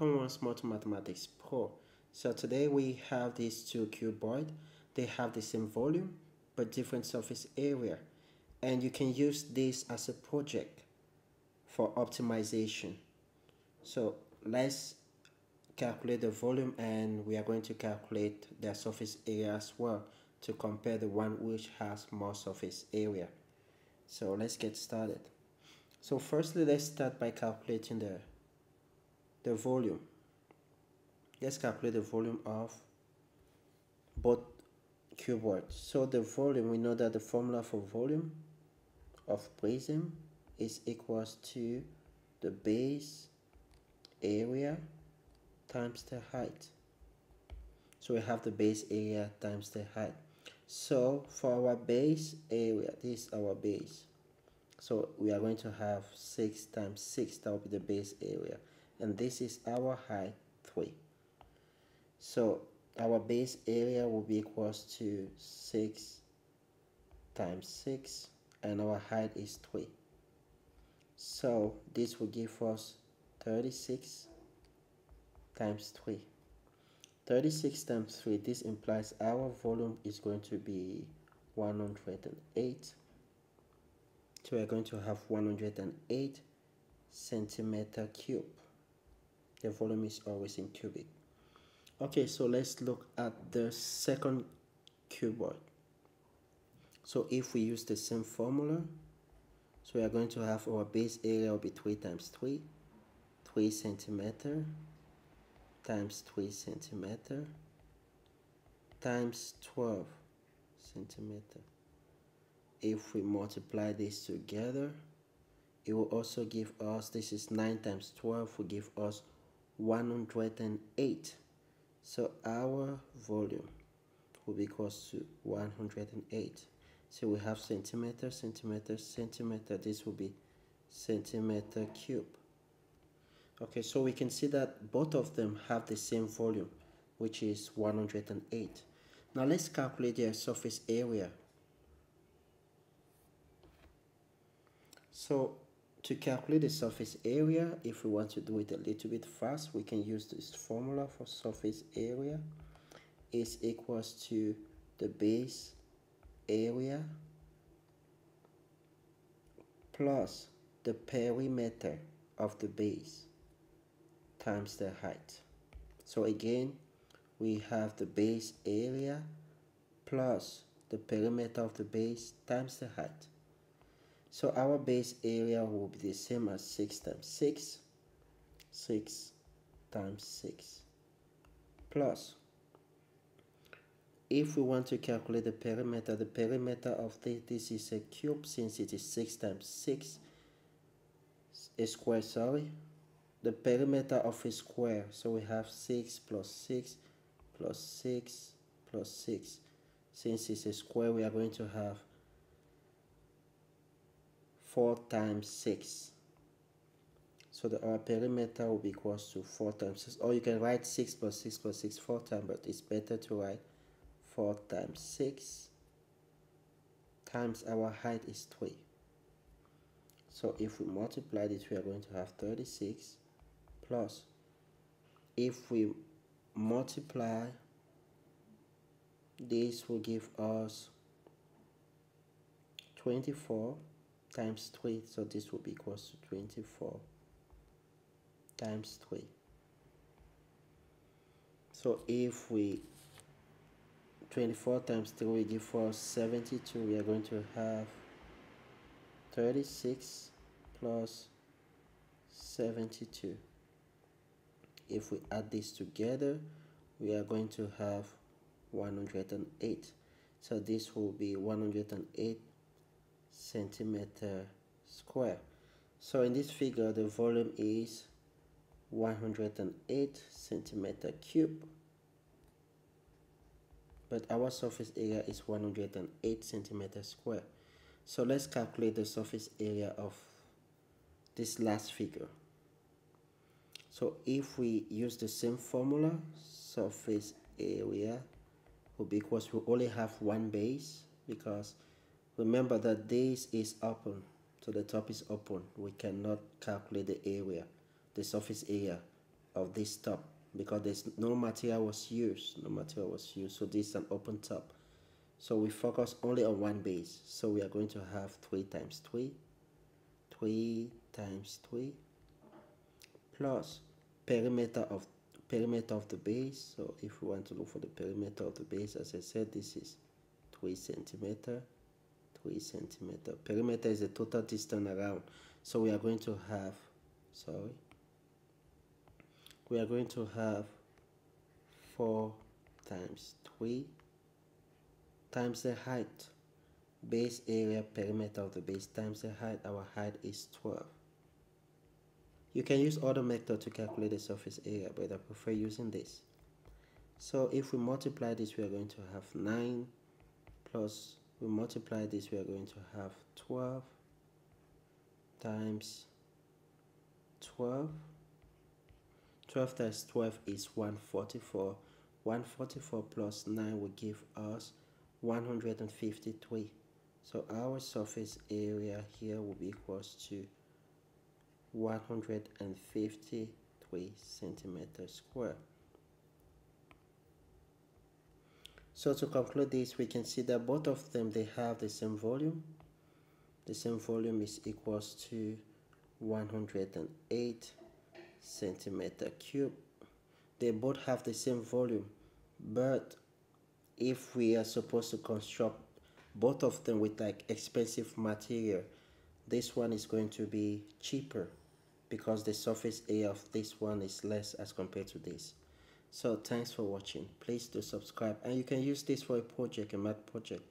Welcome once more to Mathematics Pro. So today we have these two cuboid. They have the same volume but different surface area. And you can use this as a project for optimization. So let's calculate the volume and we are going to calculate their surface area as well to compare the one which has more surface area. So let's get started. So firstly, let's start by calculating the, the volume. Let's calculate the volume of both cuboids. So the volume, we know that the formula for volume of prism is equals to the base area times the height. So we have the base area times the height. So for our base area, this is our base. So we are going to have 6 times 6, that will be the base area. And this is our height, 3. So our base area will be equals to 6 times 6, and our height is 3. So this will give us 36 times 3. 36 times 3, this implies our volume is going to be 108. So we're going to have 108 centimeter cube. The volume is always in cubic. Okay, so let's look at the second cuboid. So if we use the same formula, so we are going to have our base area will be 3 times 3, 3 centimeter times 3 centimeter times 12 centimeter. If we multiply this together, it will also give us, this is 9 times 12 will give us 108. So our volume will be equal to 108. So we have centimeter, centimeter, centimeter. This will be centimeter cube. Okay, so we can see that both of them have the same volume, which is 108. Now let's calculate their surface area. So to calculate the surface area, if we want to do it a little bit fast, we can use this formula for surface area is equals to the base area plus the perimeter of the base times the height. So again, we have the base area plus the perimeter of the base times the height. So our base area will be the same as 6 times 6, 6 times 6, plus, if we want to calculate the perimeter, the perimeter of the, this is a cube since it is 6 times 6, a square, sorry, the perimeter of a square. So we have 6 plus 6 plus 6 plus 6. Since it's a square, we are going to have 4 times 6. So the our perimeter will be equal to 4 times 6. Or you can write 6 plus 6 plus 6 4 times, but it's better to write 4 times 6 times our height is 3. So if we multiply this, we are going to have 36 plus if we multiply this will give us 24 times 3 so this will be equal to 24 times 3 so if we 24 times 3 will give us 72 we are going to have 36 plus 72 if we add this together we are going to have 108 so this will be 108 centimeter square. So in this figure the volume is 108 centimeter cube but our surface area is 108 centimeter square. So let's calculate the surface area of this last figure. So if we use the same formula, surface area will be we only have one base because remember that this is open. So the top is open. We cannot calculate the area, the surface area of this top because there's no material was used no material was used so this is an open top so we focus only on one base so we are going to have 3 times 3 3 times 3 plus perimeter of perimeter of the base so if we want to look for the perimeter of the base as I said this is 3 centimeter 3 centimeter perimeter is the total distance around. So we are going to have sorry. We are going to have 4 times 3 times the height. Base area perimeter of the base times the height. Our height is 12 you can use other method to calculate the surface area but I prefer using this. So if we multiply this we are going to have 9 plus we multiply this we are going to have 12 times 12 12 times 12 is 144 144 plus 9 will give us 153 so our surface area here will be equals to 153 centimeters square so to conclude this we can see that both of them they have the same volume. The same volume is equals to 108 centimeter cube. They both have the same volume but if we are supposed to construct both of them with like expensive material this one is going to be cheaper because the surface area of this one is less as compared to this so thanks for watching. Please do subscribe. And you can use this for a project a math project